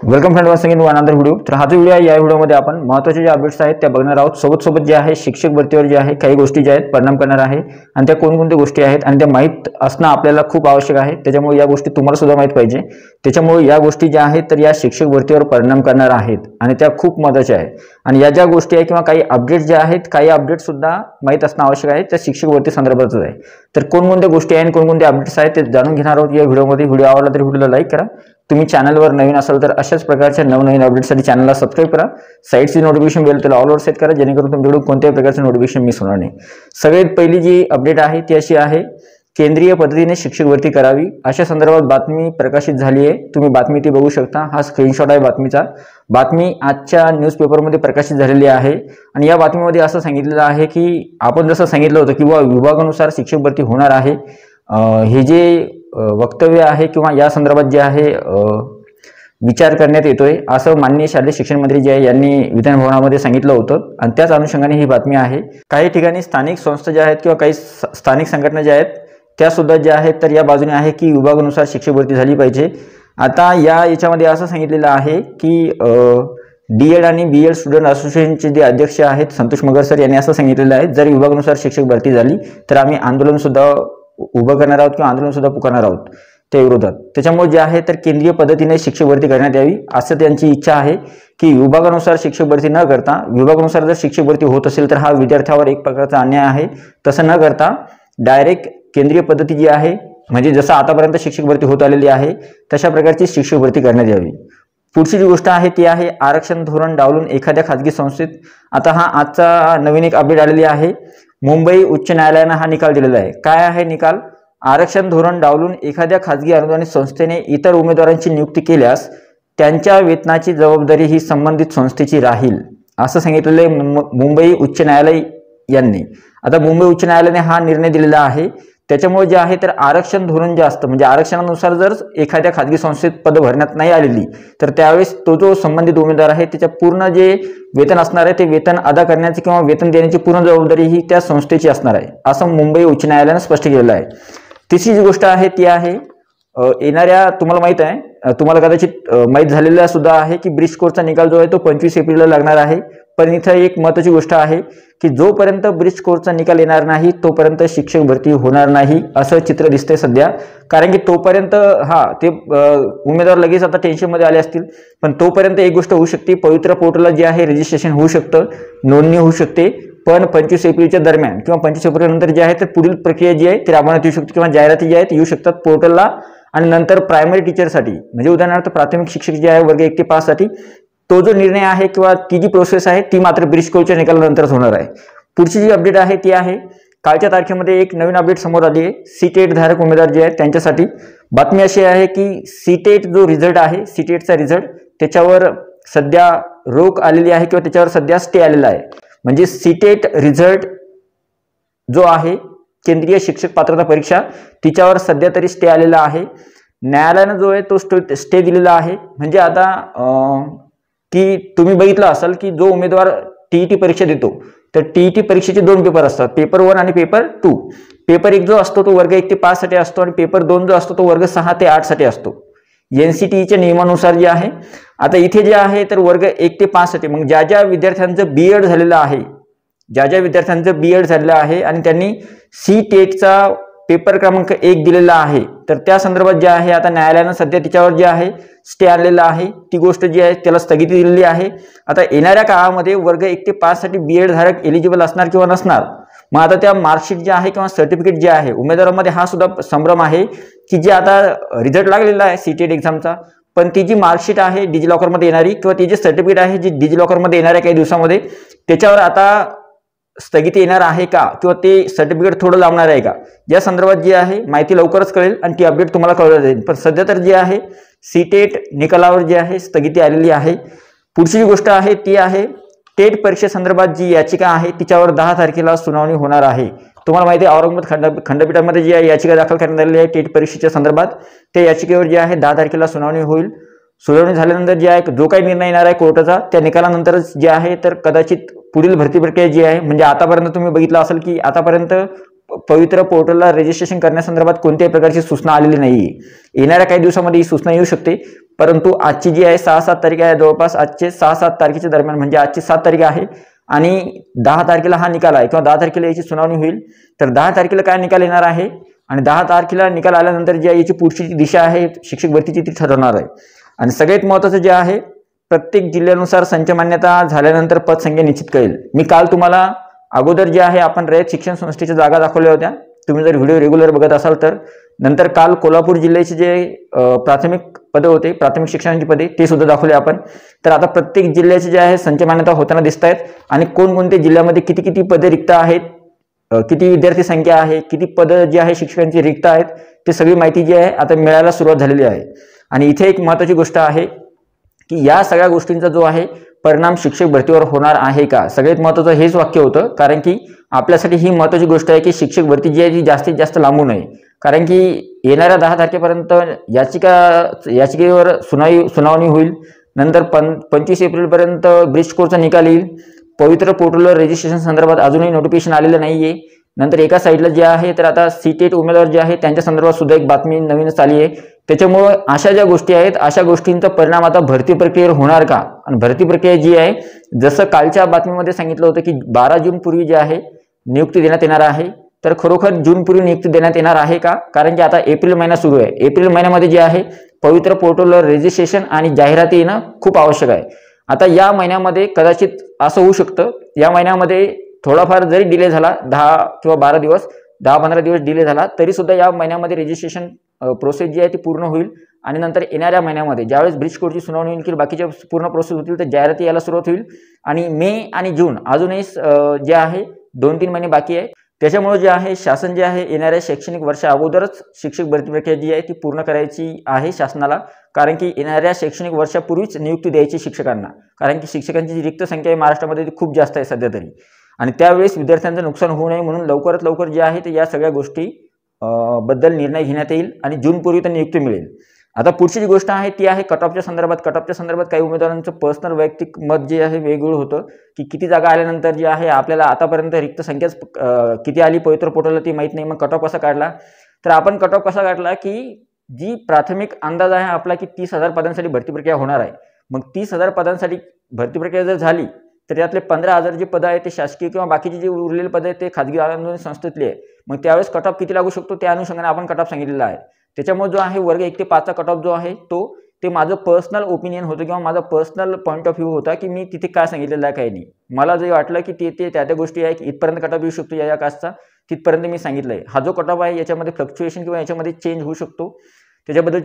Welcome friend one second another video. तर हा जो व्हिडिओ आहे या व्हिडिओमध्ये आपण महत्त्वाचे जे अपडेट्स आहेत त्या बघणार आहोत. सोबत सोबत जे आहे शिक्षक भरतीवर जे आहे काही गोष्टी ज्या आहेत परिणाम करणार आहे. आणि त्या कोणकोणत्या गोष्टी आहेत आणि त्या माहीत असणं आपल्याला खूप आवश्यक आहे. त्याच्यामुळे या गोष्टी तुम्हाला सुद्धा माहीत पाहिजे. त्याच्यामुळे या गोष्टी ज्या आहेत तर या शिक्षक भरतीवर परिणाम करणार आहेत. आणि त्या खूप महत्त्वाच्या आहेत. आणि या ज्या गोष्टी आहे किंवा काही अपडेट्स ज्या आहेत काही अपडेटसुद्धा माहीत असणं आवश्यक आहे त्या शिक्षक भरती संदर्भातच आहे. तर कोणकोणत्या गोष्टी आहेत कोणकोणत्या कोणकोणते अपडेट्स आहेत ते जाणून घेणार आहोत या व्हिडिओमध्ये व्हिडिओ आवडला तर व्हिडिओला लाईक करा. तुम्ही चॅनलवर नवीन असाल तर अशाच प्रकारच्या नवनवीन अपडेटसाठी चॅनलला सबस्क्राईब करा. साईटची नोटिफिकेशन बेल त्याला ऑलवर सेट करा जेणेकरून तुमच्याकडून कोणत्याही प्रकारचं नोटिफिकेशन मिस होणार नाही. सगळ्यात पहिली जी अपडेट आहे ती अशी आहे केंद्रीय पद्धतीने शिक्षक भरती करावी. अशा संदर्भात बातमी प्रकाशित झाली आहे. तुम्ही बातमी ती बघू शकता. हा स्क्रीनशॉट आहे बातमीचा. बातमी आजच्या न्यूजपेपरमध्ये प्रकाशित झालेली आहे. आणि या बातमीमध्ये असं सांगितलेलं आहे की आपण जसं सांगितलं होतं की विभागानुसार शिक्षक भरती होणार आहे. हे जे वक्तव्य आहे किंवा या संदर्भात जे आहे विचार करण्यात येतोय असं माननीय शालेय शिक्षण मंत्री जे आहे यांनी विधानभवनामध्ये सांगितलं होतं. आणि त्याच अनुषंगाने ही बातमी आहे. काही ठिकाणी स्थानिक संस्था ज्या आहेत किंवा काही स्थानिक संघटना ज्या आहेत त्या सुद्धा ज्या आहेत तर या बाजूने आहे की विभागानुसार शिक्षक झाली पाहिजे. आता या याच्यामध्ये असं सांगितलेलं आहे की डी एड आणि बी एड स्टुडंट असोसिएशनचे जे अध्यक्ष आहेत संतोष मगर सर यांनी असं सांगितलेलं आहे जर विभागानुसार शिक्षक भरती झाली तर आम्ही आंदोलनसुद्धा उभं करणार आहोत किंवा आंदोलन सुद्धा पुकारणार आहोत त्या विरोधात. त्याच्यामुळे जे आहे तर केंद्रीय पद्धतीने शिक्षक भरती करण्यात यावी असं त्यांची इच्छा आहे की विभागानुसार शिक्षक भरती न करता विभागानुसार जर शिक्षक भरती होत असेल तर हा विद्यार्थ्यावर एक प्रकारचा अन्याय आहे. तसं न करता डायरेक्ट केंद्रीय पद्धती जी आहे म्हणजे जसं आतापर्यंत शिक्षक भरती होत आलेली आहे तशा प्रकारची शिक्षक भरती करण्यात यावी. पुढची जी गोष्ट आहे ती आहे आरक्षण धोरण डावलून एखाद्या खाजगी संस्थेत. आता हा आजचा नवीन एक अपडेट आलेली आहे. मुंबई उच्च न्यायालयानं हा निकाल दिलेला आहे. काय आहे निकाल? आरक्षण धोरण डावलून एखाद्या खाजगी अनुदानित संस्थेने इतर उमेदवारांची नियुक्ती केल्यास त्यांच्या वेतनाची जबाबदारी ही संबंधित संस्थेची राहील असं सांगितलेलं आहे मुंबई उच्च न्यायालय यांनी. आता मुंबई उच्च न्यायालयाने हा निर्णय दिलेला आहे. त्याच्यामुळे जे आहे तर आरक्षण धोरण जे असतं म्हणजे आरक्षणानुसार जर एखाद्या खाजगी संस्थेत पद भरण्यात नाही आलेली तर त्यावेळेस तो जो संबंधित उमेदवार आहे त्याच्या पूर्ण जे वेतन असणार आहे ते वेतन अदा करण्याची किंवा वेतन देण्याची पूर्ण जबाबदारी ही त्या संस्थेची असणार आहे असं मुंबई उच्च न्यायालयानं स्पष्ट केलेलं आहे. तिसरी जी गोष्ट आहे ती आहे येणाऱ्या तुम्हाला माहीत आहे तुम्हाला कदाचित माहीत झालेला सुद्धा आहे की ब्रिज कोर्टचा निकाल जो आहे तो पंचवीस एप्रिलला लागणार आहे. पण इथं एक महत्वाची गोष्ट आहे की जोपर्यंत ब्रिज कोर्सचा निकाल येणार नाही तोपर्यंत शिक्षक भरती होणार नाही असं चित्र दिसतंय सध्या. कारण की तोपर्यंत हा ते उमेदवार लगेच आता टेन्शनमध्ये आले असतील. पण तोपर्यंत एक गोष्ट होऊ शकते पवित्र पोर्टलला जे आहे रजिस्ट्रेशन होऊ शकतं नोंदणी होऊ शकते. पण पंचवीस एप्रिलच्या दरम्यान किंवा पंचवीस एप्रिल नंतर जे आहे तर पुढील प्रक्रिया जी आहे ती राबवण्यात येऊ शकते किंवा जाहिराती जी आहेत येऊ शकतात पोर्टलला. आणि नंतर प्रायमरी टीचरसाठी म्हणजे उदाहरणार्थ प्राथमिक शिक्षक जे आहे वर्ग एक ते पाचसाठी तो जो निर्णय आहे किंवा ती जी प्रोसेस आहे ती मात्र ब्रिज कोलच्या निकालानंतरच होणार आहे. पुढची जी अपडेट आहे ती आहे कालच्या तारखेमध्ये एक नवीन अपडेट समोर आली आहे. सी टेट धारक उमेदवार जे आहेत त्यांच्यासाठी. बातमी अशी आहे की सी टेट जो रिझल्ट आहे सी टेटचा रिझल्ट त्याच्यावर सध्या रोख आलेली आहे किंवा त्याच्यावर सध्या स्टे आलेला आहे. म्हणजे सीटेट रिझल्ट जो आहे केंद्रीय शिक्षक पात्रता परीक्षा तिच्यावर सध्या तरी स्टे आलेला आहे. न्यायालयानं जो आहे तो स्टे स्टे दिलेला आहे. म्हणजे आता की तुम्ही बघितलं असाल की जो उमेदवार टीईटी परीक्षा देतो तर टीईटी परीक्षेचे दोन पेपर असतात पेपर वन आणि पेपर टू पेपर एक जो असतो तो वर्ग एक ते पाच साठी असतो आणि पेपर दोन जो असतो तो वर्ग सहा ते आठसाठी असतो. एन सी टीच्या नियमानुसार जे आहे आता इथे जे आहे तर वर्ग एक ते पाच साठी. मग ज्या ज्या विद्यार्थ्यांचं बी एड झालेलं आहे ज्या ज्या विद्यार्थ्यांचं बी एड झालेलं आहे आणि त्यांनी सी टेटचा पेपर क्रमांक एक दिलेला आहे. तर त्या संदर्भात जे आहे आता न्यायालयानं सध्या तिच्यावर जे आहे स्टे आणलेला आहे. ती गोष्ट जी आहे त्याला स्थगिती दिलेली आहे. आता येणाऱ्या काळामध्ये वर्ग एक ते पाच साठी बी एड धारक एलिजिबल असणार किंवा नसणार. मग आता त्या मार्कशीट जे आहे किंवा सर्टिफिकेट जे आहे उमेदवारांमध्ये हा सुद्धा संभ्रम आहे की जे आता रिझल्ट लागलेला आहे सीटेट एक्झामचा पण ती जी मार्कशीट आहे डिजिलॉकरमध्ये येणारी किंवा ती जी सर्टिफिकेट आहे जी डिजिलॉकरमध्ये येणाऱ्या काही दिवसामध्ये त्याच्यावर आता स्थगिती येणार आहे का? किंवा ते सर्टिफिकेट थोडं लावणार आहे का? या संदर्भात जी आहे माहिती लवकरच कळेल आणि ती अपडेट तुम्हाला कळवली जाईल. पण सध्या तर जी आहे सीटेट निकालावर जी आहे स्थगिती आलेली आहे. पुढची जी गोष्ट आहे ती आहे टेट परीक्षेसंदर्भात जी याचिका आहे तिच्यावर दहा तारखेला सुनावणी होणार आहे. तुम्हाला माहिती आहे औरंगाबाद खंड खंडपीठामध्ये जी आहे याचिका दाखल करण्यात आलेली आहे टेट परीक्षेच्या संदर्भात त्या याचिकेवर जी आहे दहा तारखेला सुनावणी होईल. सुनावणी झाल्यानंतर जे आहे जो काही निर्णय येणार आहे कोर्टाचा त्या निकालानंतरच जे आहे तर कदाचित पुढील भरती प्रक्रिया जी आहे म्हणजे आतापर्यंत तुम्ही बघितलं असेल की आतापर्यंत पवित्र पोर्टलला रजिस्ट्रेशन करण्यासंदर्भात कोणत्याही प्रकारची सूचना आलेली नाही. येणाऱ्या काही दिवसामध्ये ही सूचना येऊ शकते. परंतु आजची जी आहे सहा सात तारीख आहे. जवळपास आजचे सहा सात तारखेच्या दरम्यान म्हणजे आजची सात तारीख आहे. आणि दहा तारखेला हा निकाल आहे. किंवा दहा तारखेला याची सुनावणी होईल. तर दहा तारखेला काय निकाल येणार आहे? आणि दहा तारखेला निकाल आल्यानंतर जी याची पुढची दिशा आहे शिक्षक भरतीची ती ठरवणार आहे. आणि सगळ्यात महत्त्वाचं जे आहे प्रत्येक जिल्ह्यानुसार संच मान्यता झाल्यानंतर पदसंख्या निश्चित करेल. मी काल तुम्हाला अगोदर जे आहे आपण रयत शिक्षण संस्थेच्या जागा दाखवल्या होत्या. तुम्ही जर व्हिडिओ रेग्युलर बघत असाल तर. नंतर काल कोल्हापूर जिल्ह्याचे जे प्राथमिक पदं होते प्राथमिक शिक्षणाची पदे ते सुद्धा दाखवले आपण. तर आता प्रत्येक जिल्ह्याचे जे आहे संच मान्यता होताना दिसत आहेत आणि कोणकोणत्या जिल्ह्यामध्ये किती किती पदे रिक्त आहेत? किती विद्यार्थी संख्या आहे? किती पदं जी आहे शिक्षकांची रिक्त आहेत? ते सगळी माहिती जी आहे आता मिळायला सुरुवात झालेली आहे. आणि इथे एक महत्त्वाची गोष्ट आहे की या सगळ्या गोष्टींचा जो आहे परिणाम शिक्षक भरतीवर होणार आहे का? सगळ्यात महत्त्वाचं हेच वाक्य होतं कारण की आपल्यासाठी ही महत्त्वाची गोष्ट आहे की शिक्षक भरती जी आहे ती जास्तीत जास्त लांबू नये. कारण की येणाऱ्या दहा तारखेपर्यंत याचिका याचिकेवर सुनाई सुनावणी होईल. नंतर पं पंचवीस एप्रिलपर्यंत ब्रिज कोर्सचा निकाल येईल. पवित्र पोर्टलवर रजिस्ट्रेशन संदर्भात अजूनही नोटिफिकेशन आलेलं नाही आहे नंतर एका साईडला जे आहे तर आता सी टेट उमेदवार जे आहे त्यांच्या संदर्भात सुद्धा एक बातमी नवीनच आली आहे. त्याच्यामुळं अशा ज्या गोष्टी आहेत अशा गोष्टींचा परिणाम आता भरती प्रक्रियेवर होणार का? आणि भरती प्रक्रिया जी आहे जसं कालच्या बातमीमध्ये सांगितलं होतं की बारा जून पूर्वी जे आहे नियुक्ती देण्यात येणार आहे तर खरोखर जूनपूर्वी नियुक्ती देण्यात येणार आहे का? कारण की आता एप्रिल महिना सुरू आहे. एप्रिल महिन्यामध्ये जे आहे पवित्र पोर्टलवर रजिस्ट्रेशन आणि जाहिराती येणं खूप आवश्यक आहे. आता या महिन्यामध्ये कदाचित असं होऊ शकतं. या महिन्यामध्ये थोडाफार जरी डिले झाला दहा किंवा बारा दिवस दहा पंधरा दिवस डिले झाला तरी सुद्धा या महिन्यामध्ये रजिस्ट्रेशन प्रोसेस जी आहे ती पूर्ण होईल आणि नंतर येणाऱ्या महिन्यामध्ये ज्यावेळेस ब्रिज कोडची सुनावणी होईल की बाकीच्या पूर्ण प्रोसेस होतील तर जाहिराती यायला सुरुवात होईल. आणि मे आणि जून अजूनही जे आहे दोन तीन महिने बाकी आहे. त्याच्यामुळे जे आहे शासन जे आहे येणाऱ्या शैक्षणिक वर्षा अगोदरच शिक्षक भरती प्रक्रिया जी आहे ती पूर्ण करायची आहे शासनाला. कारण की येणाऱ्या शैक्षणिक वर्षापूर्वीच नियुक्ती द्यायची शिक्षकांना. कारण की शिक्षकांची जी रिक्त संख्या आहे महाराष्ट्रामध्ये ती खूप जास्त आहे सध्या तरी. आणि त्यावेळेस विद्यार्थ्यांचं नुकसान होऊ नये म्हणून लवकरात लवकर जे आहे ते या सगळ्या गोष्टी बद्दल निर्णय घेण्यात येईल आणि जूनपूर्वी त्यांना नियुक्ती मिळेल. आता पुढची जी गोष्ट आहे ती आहे कटऑफच्या संदर्भात. कटऑफच्या संदर्भात काही उमेदवारांचं पर्सनल वैयक्तिक मत जे आहे वेगवेगळं होतं की किती जागा आल्यानंतर जे आहे आपल्याला आतापर्यंत रिक्त संख्याच किती आली पवित्र पोर्टलला ती माहीत नाही. मग कटऑफ कसा काढला? तर आपण कटऑफ कसा काढला की जी प्राथमिक अंदाज आहे आपला की तीस हजार पदांसाठी भरती प्रक्रिया होणार आहे. मग तीस हजार पदांसाठी भरती प्रक्रिया जर झाली तर यातले पंधरा हजार जे पदं आहेत ते शासकीय किंवा बाकीची जी उरलेली पदं आहेत ते खाजगी अनुदान संस्थेतली आहे मग त्यावेळेस कट ऑफ किती लागू शकतो? त्या अनुषंगाने आपण कट ऑफ सांगितलेला आहे. त्याच्यामुळे जो आहे वर्ग एक ते पाचचा कट ऑफ जो आहे तो ते माझं पर्सनल ओपिनियन होतं किंवा माझा पर्सनल पॉईंट ऑफ व्ह्यू होता की मी तिथे काय सांगितलेलं आहे काही नाही. मला जे वाटलं की ते ते त्या त्या गोष्टी आहे की इथपर्यंत कट ऑफ येऊ शकतो या या कास्टचा तिथपर्यंत मी सांगितलं आहे हा जो कट ऑफ आहे याच्यामध्ये फ्लक्च्युएशन किंवा याच्यामध्ये चेंज होऊ शकतो. त्याच्याबद्दल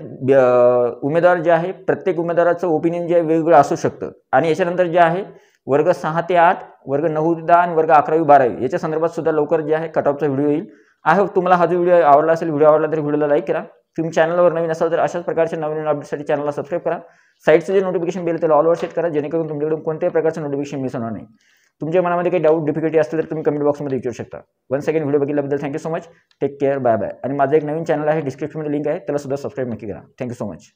उमेदवार जे आहे प्रत्येक उमेदवाराचं ओपिनियन जे आहे वेगवेगळं असू शकतं. आणि याच्यानंतर जे आहे वर्ग सहा ते आठ वर्ग नऊ ते दहा आणि वर्ग अकरावी बारावी याच्या संदर्भात सुद्धा लवकर जे आहे कट ऑफचा व्हिडिओ येईल. आय होप तुम्हाला हा जो व्हिडिओ आवडला असेल व्हिडिओ आवडला तर व्हिडिओला लाईक करा. तुम्ही चॅनलवर नवीन असाल तर अशाच प्रकारच्या नवीन अपडेटसाठी चॅनलला सबस्क्राईब करा. साईटचं जे नोटिफिकेशन बिल त्याला ऑलवर सेट करा जेणेकरून तुमच्याकडून कोणत्याही प्रकारचं नोटिफिकेशन मिस होणार नाही. तुमच्या मनामध्ये काही डाऊट डिफिकल्टी असतील तर तुम्ही कमेंट बॉक्समध्ये विचारू शकता. One second video बघितल्याबद्दल thank you so much take care bye bye आणि माझं एक नवीन चॅनल आहे डिस्क्रिप्शनमध्ये लिंक आहे त्याला सुद्धा सबस्क्राईब नक्की करा. Thank you so much